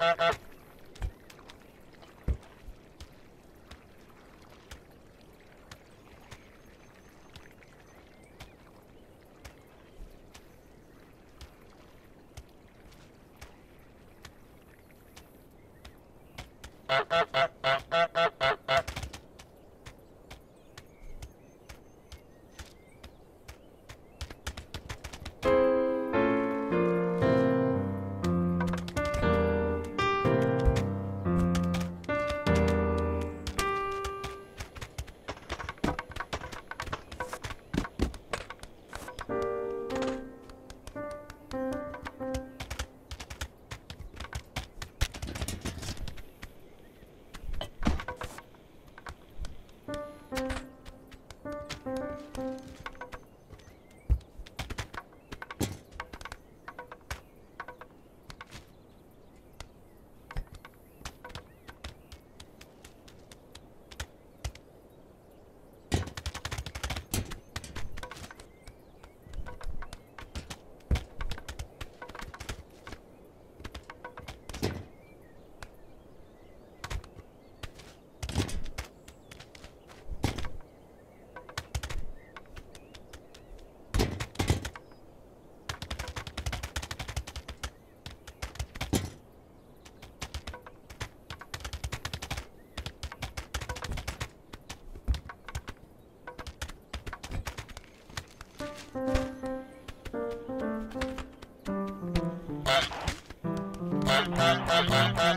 Ha uh, ha uh, ha uh, ha. Thank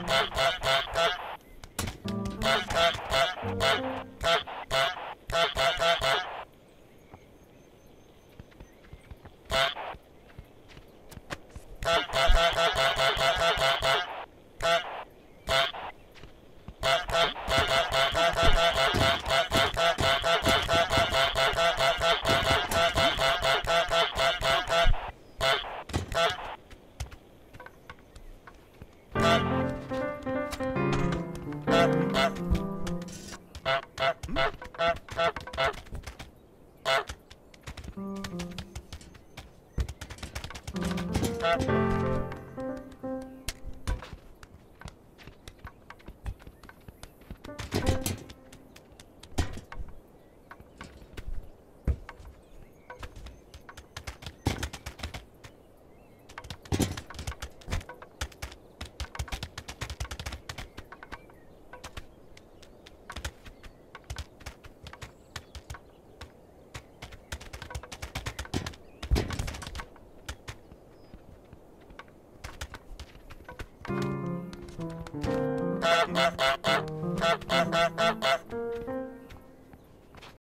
you. Bye. Thank you.